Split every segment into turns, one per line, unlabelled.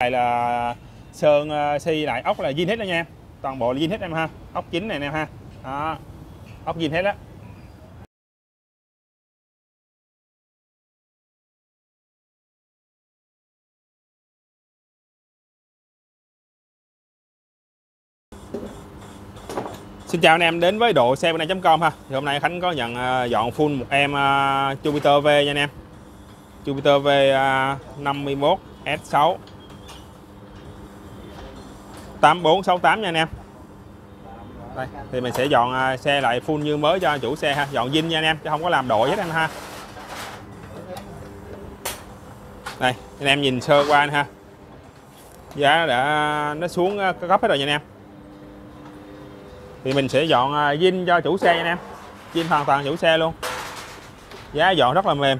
này là sơn ờ, uh, xi lại ốc là zin hết đó nha. Em toàn bộ là zin hết em ha. Ốc chính này em ha. Đó. Ốc zin hết đó Xin chào anh em đến với độ xe bên com ha. Thì hôm nay Khánh có nhận uh, dọn full một em uh, Jupiter V nha anh em. Jupiter V uh, 51 S6 8468 nha anh em. Đây, thì mình sẽ dọn uh, xe lại full như mới cho chủ xe ha, dọn zin nha anh em chứ không có làm đổi hết anh ha. Đây, anh em nhìn sơ qua anh ha. Giá đã nó xuống cấp hết rồi nha anh em. Thì mình sẽ dọn zin cho chủ xe nha anh em. Zin hoàn toàn chủ xe luôn. Giá dọn rất là mềm.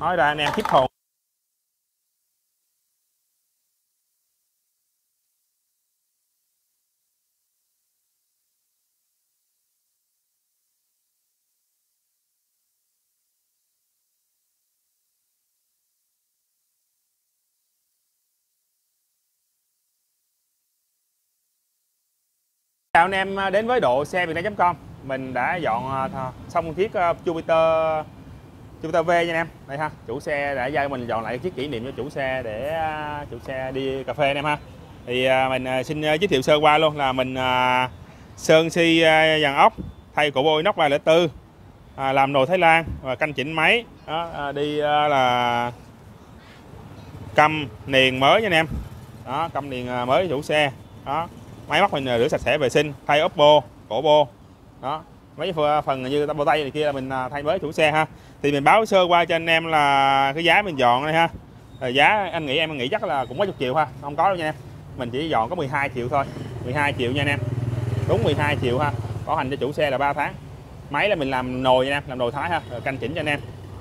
Nói ra anh em khiếp hồn Chào anh em à, đến với độ xe việt nam.com Mình đã dọn à, xong chiếc à, Jupiter Jupiter V nha anh em. Đây ha, chủ xe đã giao mình dọn lại chiếc kỷ niệm cho chủ xe để chủ xe đi cà phê anh em ha. Thì mình xin giới thiệu sơ qua luôn là mình sơn si dàn ốc thay cổ bôi nóc 304 làm nồi Thái Lan và canh chỉnh máy. Đó, đi là căm niền mới nha anh em. Đó căm niền mới chủ xe. Đó máy móc mình à, rửa sạch sẽ vệ sinh, thay ốp bô, cổ bô. Đó, mấy phần à, như tabo tay này kia là mình à, thay mới chủ xe ha. Thì mình báo sơ qua cho anh em là cái giá mình dọn đây ha. Rồi giá anh nghĩ, em nghĩ chắc là cũng có chục triệu ha, không có đâu nha em. Mình chỉ dọn có 12 triệu thôi 12 triệu nha anh em. Đúng 12 triệu ha, bảo hành cho chủ xe là 3 tháng. Máy là mình làm nồi nha em, làm nồi thái ha, rồi canh chỉnh cho anh em.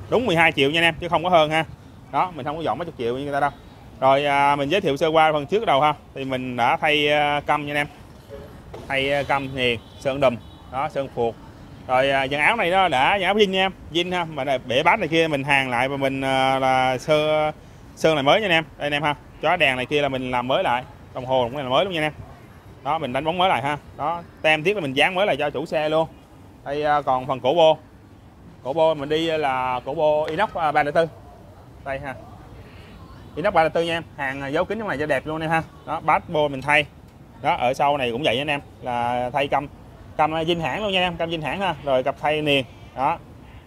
Đúng 12 triệu nha anh em, chứ không có hơn ha. Đó, mình không có dọn mấy chục triệu như người ta đâu rồi à, mình giới thiệu sơ qua phần trước đầu ha. Thì mình đã thay à, căm nha anh em. Thay à, căm sơn đùm đó sơn phuộc. Rồi à, dàn áo này nó đã dàn áo zin nha em. Zin ha mà bể bát này kia mình hàng lại và mình à, là sơ sơn này mới nha anh em. Đây anh em ha chó đèn này kia là mình làm mới lại. Đồng hồ cũng là mới luôn nha anh em. Đó mình đánh bóng mới lại ha. Đó tem tiếp là mình dán mới lại cho chủ xe luôn. Đây à, còn phần cổ bô. Cổ bô mình đi là cổ bô inox à, 304 đây ha inox 304 nha em. Hàng dấu kính trong này cho đẹp luôn em ha. Đó, bát bô mình thay. Đó, ở sau này cũng vậy nha anh em. Là thay căm căm dinh hãng luôn nha em căm dinh hãng ha. Rồi cặp thay niền đó.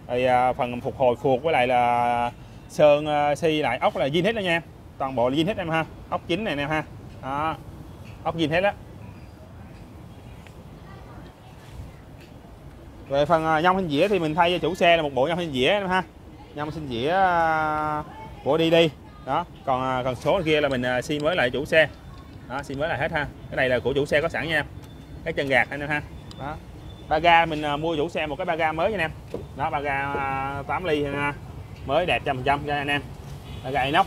Rồi à, phần phục hồi phuộc với lại là sơn xi si lại ốc là zin hết đó nha em. Toàn bộ là zin hết em ha. Ốc chính này em ha. Đó. Ốc zin hết đó về phần à, nhông hình dĩa thì mình thay cho chủ xe là một bộ nhông hình dĩa em ha. Nhông hình dĩa của đi đi đó, còn à, còn số kia là mình à, xin mới lại chủ xe. Đó, xin mới lại hết ha. Cái này là của chủ xe có sẵn nha em. Cái chân gạt anh em ha. Đó. Ba ga mình à, mua chủ xe một cái ba ga mới nha anh em. Đó, ba ga 8 ly ha. Mới đẹp trăm trăm cho anh em. Ba ga inox.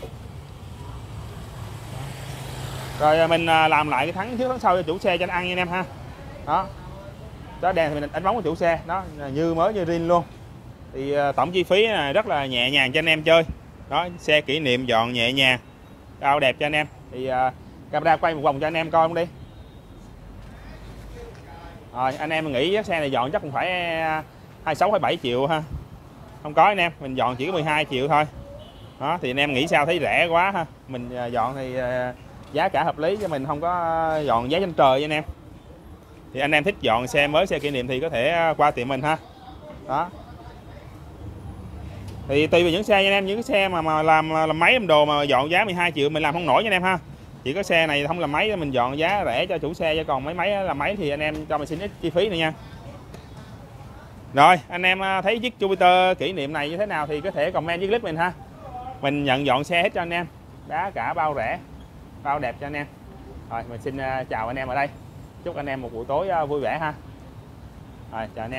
Rồi mình làm lại cái thắng trước thắng sau cho chủ xe cho anh ăn nha anh em ha. Đó. Đó, đèn thì mình đánh bóng của chủ xe. Đó, như mới như riêng luôn. Thì tổng chi phí này rất là nhẹ nhàng cho anh em chơi đó xe kỷ niệm dọn nhẹ nhàng cao đẹp cho anh em. Thì uh, camera quay một vòng cho anh em coi không đi. Rồi anh em nghĩ xe này dọn chắc cũng phải à, 26 27 triệu ha. Không có anh em mình dọn chỉ có 12 triệu thôi. Đó thì anh em nghĩ sao thấy rẻ quá ha. Mình à, dọn thì giá cả hợp lý cho mình không có dọn giá trên trời anh em. Thì anh em thích dọn xe mới xe kỷ niệm thì có thể qua tiệm mình ha. Đó thì tùy vào những xe nha anh em, những cái xe mà mà làm làm máy làm đồ mà dọn giá 12 triệu mình làm không nổi nha anh em ha. Chỉ có xe này không làm máy mình dọn giá rẻ cho chủ xe chứ còn mấy máy làm máy thì anh em cho mình xin ít chi phí nữa nha. Rồi, anh em à, thấy chiếc Jupiter kỷ niệm này như thế nào thì có thể comment với clip mình ha. Mình nhận dọn xe hết cho anh em. Đá cả bao rẻ, bao đẹp cho anh em. Rồi, mình xin à, chào anh em ở đây. Chúc anh em một buổi tối à, vui vẻ ha. Rồi, chào anh em.